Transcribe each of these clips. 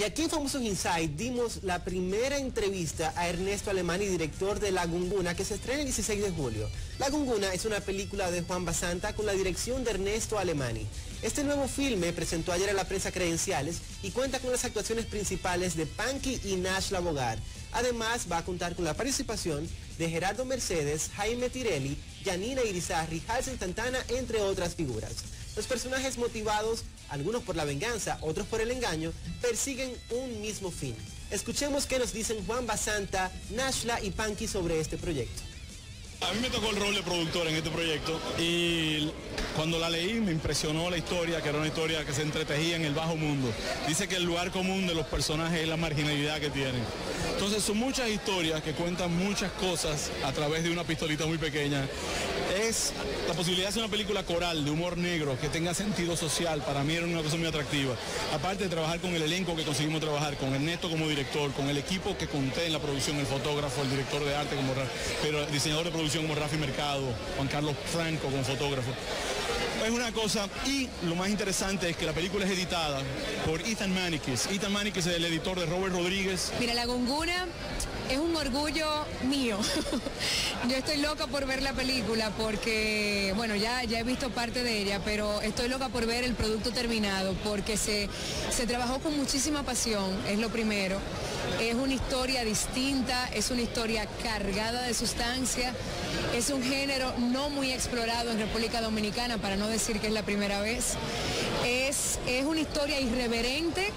Y aquí en Famosos Insight dimos la primera entrevista a Ernesto Alemani, director de La Gunguna, que se estrena el 16 de julio. La Gunguna es una película de Juan Basanta con la dirección de Ernesto Alemani. Este nuevo filme presentó ayer a la prensa credenciales y cuenta con las actuaciones principales de Panky y Nash Labogar. Además, va a contar con la participación de Gerardo Mercedes, Jaime Tirelli, Yanina Irizarri, Halsen Tantana, entre otras figuras. Los personajes motivados, algunos por la venganza, otros por el engaño, persiguen un mismo fin. Escuchemos qué nos dicen Juan Basanta, Nashla y Panky sobre este proyecto. A mí me tocó el rol de productor en este proyecto y cuando la leí me impresionó la historia, que era una historia que se entretejía en el bajo mundo. Dice que el lugar común de los personajes es la marginalidad que tienen. Entonces son muchas historias que cuentan muchas cosas a través de una pistolita muy pequeña. La posibilidad de hacer una película coral de humor negro que tenga sentido social. Para mí era una cosa muy atractiva. Aparte de trabajar con el elenco que conseguimos trabajar, con Ernesto como director, con el equipo que conté en la producción, el fotógrafo, el director de arte como pero el diseñador de producción como Rafi Mercado, Juan Carlos Franco como fotógrafo. Es una cosa, y lo más interesante es que la película es editada por Ethan Manikis. Ethan Manikis es el editor de Robert Rodríguez. Mira, La Gunguna es un orgullo mío. Yo estoy loca por ver la película porque, bueno, ya, ya he visto parte de ella, pero estoy loca por ver el producto terminado porque se, se trabajó con muchísima pasión, es lo primero. Es una historia distinta, es una historia cargada de sustancia, es un género no muy explorado en República Dominicana, para no decir que es la primera vez. Es, es una historia irreverente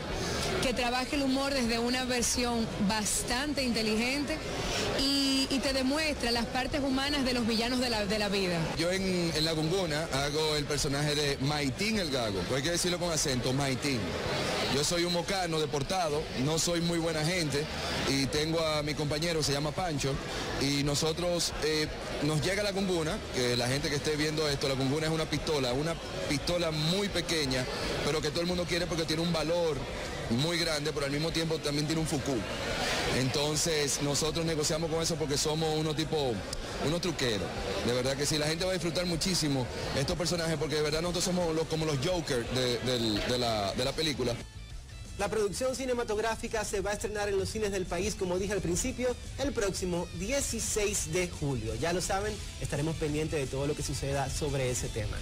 que trabaja el humor desde una versión bastante inteligente y, te demuestra las partes humanas de los villanos de la, de la vida. Yo en, La Gunguna hago el personaje de Maitín el Gago, hay que decirlo con acento, Maitín. Yo soy un mocano deportado, no soy muy buena gente y tengo a mi compañero, se llama Pancho, y nosotros eh, nos llega la cumbuna, que la gente que esté viendo esto, la cumbuna es una pistola, una pistola muy pequeña, pero que todo el mundo quiere porque tiene un valor muy grande, pero al mismo tiempo también tiene un Fuku. Entonces nosotros negociamos con eso porque somos unos tipo, unos truqueros. De verdad que sí, la gente va a disfrutar muchísimo estos personajes porque de verdad nosotros somos como los Joker de, la, de la película. La producción cinematográfica se va a estrenar en los cines del país, como dije al principio, el próximo 16 de julio. Ya lo saben, estaremos pendientes de todo lo que suceda sobre ese tema.